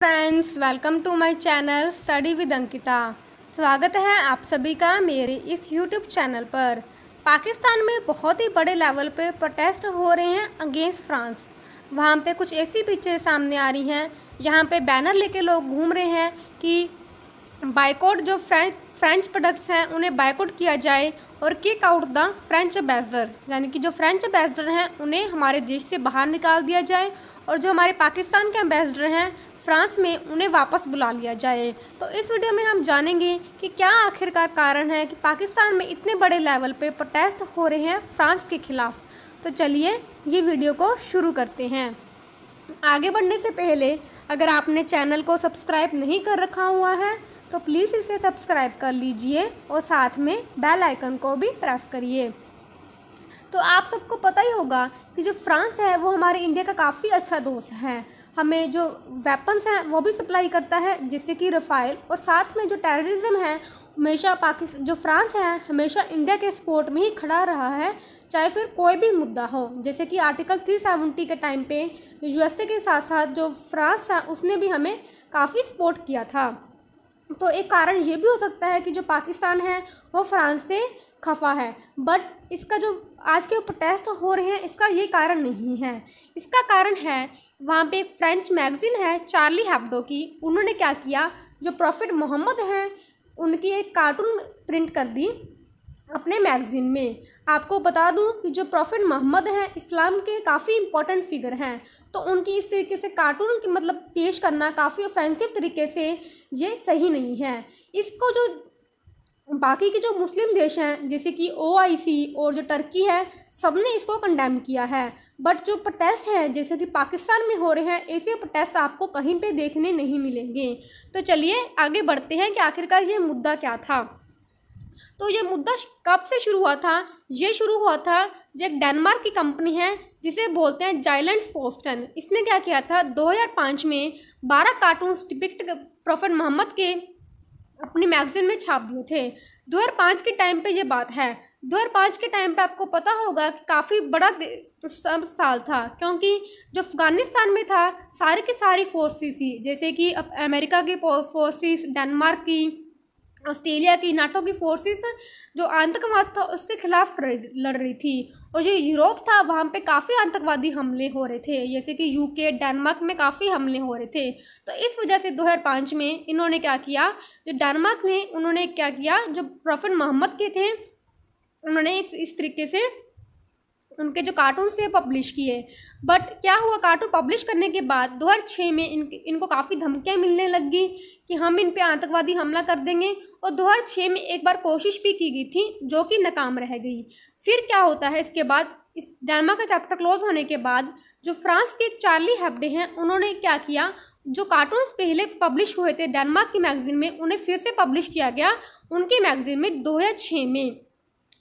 Friends welcome to my channel study with Ankita स्वागत है आप सभी का मेरे इस यूट्यूब चैनल पर। पाकिस्तान में बहुत ही बड़े लेवल पे प्रोटेस्ट हो रहे हैं अगेंस्ट फ्रांस वहाँ पे कुछ ऐसी पिक्चर सामने आ रही हैं, यहाँ पे बैनर लेके लोग घूम रहे हैं कि बाइकआउट जो फ्रेंच फ्रेंच प्रोडक्ट्स हैं, उन्हें बाइकआउट किया जाए और kick out the French ambassador यानी कि जो फ्रेंच एम्बेसडर हैं, उन्हें हमारे देश से बाहर निकाल दिया जाए और जो हमारे पाकिस्तान के एम्बेसडर हैं फ्रांस में उन्हें वापस बुला लिया जाए। तो इस वीडियो में हम जानेंगे कि क्या आखिरकार कारण है कि पाकिस्तान में इतने बड़े लेवल पे प्रोटेस्ट हो रहे हैं फ्रांस के खिलाफ। तो चलिए ये वीडियो को शुरू करते हैं। आगे बढ़ने से पहले, अगर आपने चैनल को सब्सक्राइब नहीं कर रखा हुआ है तो प्लीज़ इसे सब्सक्राइब कर लीजिए और साथ में बेल आइकन को भी प्रेस करिए। तो आप सबको पता ही होगा कि जो फ्रांस है, वो हमारे इंडिया का काफ़ी अच्छा दोस्त है। हमें जो वेपन्स हैं, वो भी सप्लाई करता है जैसे कि रफ़ाइल और साथ में जो टेररिज्म है, हमेशा पाकिस्तान जो फ्रांस है, हमेशा इंडिया के सपोर्ट में ही खड़ा रहा है, चाहे फिर कोई भी मुद्दा हो। जैसे कि आर्टिकल थ्री सेवेंटी के टाइम पे यूएसए के साथ साथ जो फ्रांस था, उसने भी हमें काफ़ी सपोर्ट किया था। तो एक कारण ये भी हो सकता है कि जो पाकिस्तान है, वो फ्रांस से खफा है। बट इसका जो आज के प्रोटेस्ट हो रहे हैं, इसका ये कारण नहीं है। इसका कारण है वहाँ पे एक फ्रेंच मैगज़ीन है चार्ली हैब्डो की। उन्होंने क्या किया? जो प्रॉफिट मोहम्मद हैं, उनकी एक कार्टून प्रिंट कर दी अपने मैगज़ीन में। आपको बता दूँ कि जो प्रॉफिट मोहम्मद हैं, इस्लाम के काफ़ी इंपॉर्टेंट फिगर हैं। तो उनकी इस तरीके से कार्टून की मतलब पेश करना काफ़ी ऑफेंसिव तरीके से ये सही नहीं है। इसको जो बाकी के जो मुस्लिम देश हैं, जैसे कि ओआईसी और जो टर्की है सबने इसको कंडेम किया है। बट जो प्रोटेस्ट हैं, जैसे कि पाकिस्तान में हो रहे हैं, ऐसे प्रोटेस्ट आपको कहीं पे देखने नहीं मिलेंगे। तो चलिए आगे बढ़ते हैं कि आखिरकार ये मुद्दा क्या था। तो ये मुद्दा कब से शुरू हुआ था? ये शुरू हुआ था जो एक डेनमार्क की कंपनी है, जिसे बोलते हैं जाइलेंट्स पोस्टन इसने क्या किया था? 2005 में 12 कार्टून डिपिक्ट प्रोफेट मोहम्मद के अपनी मैगजीन में छाप दिए थे। 2005 के टाइम पे ये बात है। 2005 के टाइम पे आपको पता होगा कि काफ़ी बड़ा साल था, क्योंकि जो अफ़गानिस्तान में था, सारे की सारी फोर्सेस थी जैसे कि अब अमेरिका की फोर्सेस डेनमार्क की, ऑस्ट्रेलिया की, नाटो की फोर्सेस जो आतंकवाद था, उसके खिलाफ लड़ रही थी। और जो यूरोप था, वहाँ पे काफ़ी आतंकवादी हमले हो रहे थे, जैसे कि यूके डेनमार्क में काफ़ी हमले हो रहे थे। तो इस वजह से 2005 में इन्होंने क्या किया, जो डेनमार्क ने उन्होंने क्या किया, जो प्रोफेट मोहम्मद के थे उन्होंने इस इस तरीके से उनके जो कार्टून से पब्लिश किए। बट क्या हुआ कार्टून पब्लिश करने के बाद दो हज़ार छः में इन, इनको काफ़ी धमकियाँ मिलने लग गई कि हम इन पे आतंकवादी हमला कर देंगे। और दो हज़ार छः में एक बार कोशिश भी की गई थी, जो कि नाकाम रह गई। फिर क्या होता है, इसके बाद, इस डेनमार्क का चैप्टर क्लोज होने के बाद जो फ्रांस के एक चार्ली हेब्डे हैं, उन्होंने क्या किया, जो कार्टून्स पहले पब्लिश हुए थे, डेनमार्क की मैगजीन में, उन्हें फिर से पब्लिश किया गया उनकी मैगजीन में दो हज़ार छः में।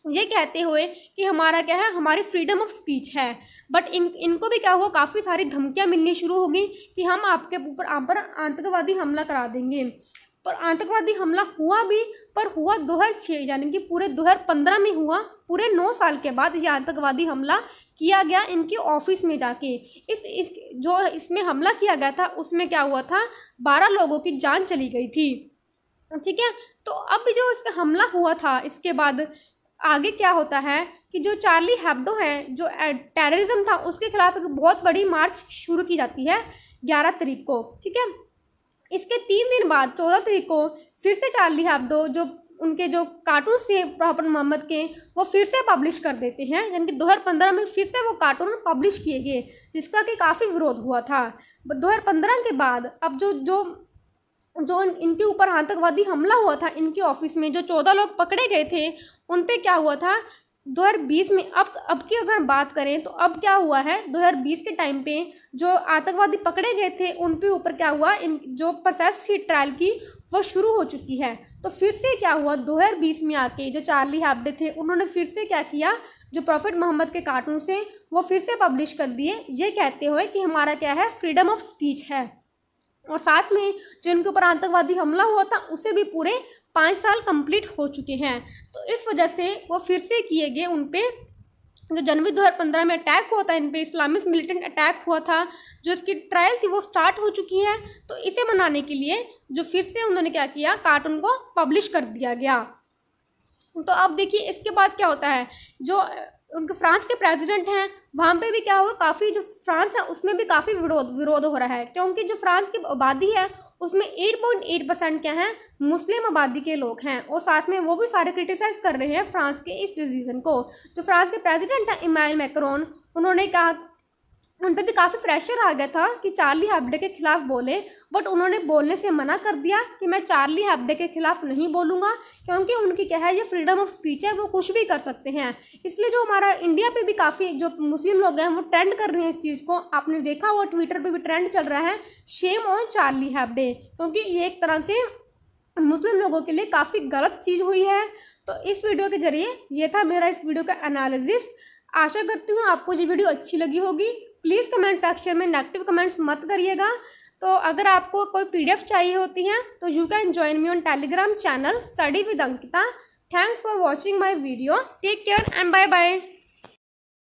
ये कहते हुए कि हमारा क्या है, हमारी फ्रीडम ऑफ़ स्पीच है। बट इन, इनको भी क्या हुआ, काफ़ी सारी धमकियाँ मिलनी शुरू हो गई कि हम आपके ऊपर, आप पर आतंकवादी हमला करा देंगे। पर आतंकवादी हमला हुआ भी, पर हुआ दो हज़ार छः यानी कि पूरे दो हज़ार पंद्रह में हुआ, पूरे नौ साल के बाद ये आतंकवादी हमला किया गया इनके ऑफ़िस में जाके। इस इस, जो इसमें हमला किया गया था, उसमें क्या हुआ था, बारह लोगों की जान चली गई थी। ठीक है? तो अब जो इसका हमला हुआ था, इसके बाद आगे क्या होता है कि जो चार्ली हैब्डो है, जो टेररिज्म था, उसके खिलाफ एक बहुत बड़ी मार्च शुरू की जाती है ग्यारह तारीख को, ठीक है? इसके तीन दिन बाद, चौदह तारीख को, फिर से चार्ली हैब्डो जो उनके जो कार्टून थे, प्रॉपर मोहम्मद के, वो फिर से पब्लिश कर देते हैं। यानी कि दो हज़ार पंद्रह में फिर से वो कार्टून पब्लिश किए गए, जिसका कि काफ़ी विरोध हुआ था। दो हज़ार पंद्रह के बाद, अब जो जो जो इनके ऊपर आतंकवादी हमला हुआ था, इनके ऑफ़िस में जो चौदह लोग पकड़े गए थे, उन पर क्या हुआ था? 2020 में अब अब की अगर बात करें तो अब क्या हुआ है? 2020 के टाइम पे जो आतंकवादी पकड़े गए थे, उन पे ऊपर क्या हुआ? इन, जो प्रोसेस थी ट्रायल की, वो शुरू हो चुकी है। तो फिर से क्या हुआ? 2020 में आके जो चार्ली हाबडे थे, उन्होंने फिर से क्या किया? जो प्रॉफिट मोहम्मद के कार्टून से, वो फिर से पब्लिश कर दिए। ये कहते हुए कि हमारा क्या है? फ्रीडम ऑफ़ स्पीच है। और साथ में जो इनके ऊपर आतंकवादी हमला हुआ था, उसे भी पूरे पाँच साल कंप्लीट हो चुके हैं। तो इस वजह से वो फिर से किए गए उन पर जो जनवरी 2015 में अटैक हुआ था, इन पे इस्लामिक मिलिटेंट अटैक हुआ था, जो इसकी ट्रायल थी वो स्टार्ट हो चुकी है। तो इसे मनाने के लिए जो फिर से उन्होंने क्या किया कार्टून को पब्लिश कर दिया गया। तो अब देखिए, इसके बाद क्या होता है? जो उनके फ्रांस के प्रेसिडेंट हैं, वहाँ पे भी क्या हुआ, काफ़ी जो फ्रांस है, उसमें भी काफ़ी विरोध विरोध हो रहा है। क्योंकि जो फ्रांस की आबादी है, उसमें एट पॉइंट एट परसेंट क्या है, मुस्लिम आबादी के लोग हैं। और साथ में वो भी सारे क्रिटिसाइज कर रहे हैं फ्रांस के इस डिसीज़न को। जो फ्रांस के प्रेजिडेंट हैं, इमाइल मैक्रोन, उन्होंने कहा उन पर भी काफ़ी प्रेशर आ गया था कि चार्ली हेब्डे के खिलाफ बोले बट उन्होंने बोलने से मना कर दिया कि मैं चार्ली हेब्डे के खिलाफ नहीं बोलूँगा, क्योंकि उनकी क्या है, ये फ्रीडम ऑफ़ स्पीच है, वो कुछ भी कर सकते हैं। इसलिए जो हमारा इंडिया पे भी काफ़ी, जो मुस्लिम लोग हैं, वो ट्रेंड कर रहे हैं इस चीज़ को। आपने देखा हुआ ट्विटर पर भी ट्रेंड चल रहा है। शेम ऑन चार्ली हेब्डे क्योंकि ये एक तरह से मुस्लिम लोगों के लिए काफ़ी गलत चीज़ हुई है। तो इस वीडियो के ज़रिए ये था मेरा इस वीडियो का एनालिसिस आशा करती हूँ आपको ये वीडियो अच्छी लगी होगी। प्लीज़ कमेंट सेक्शन में नेगेटिव कमेंट्स मत करिएगा। तो अगर आपको कोई पीडीएफ चाहिए होती है तो you can join me on Telegram channel study with Ankita thanks for watching my video take care and bye bye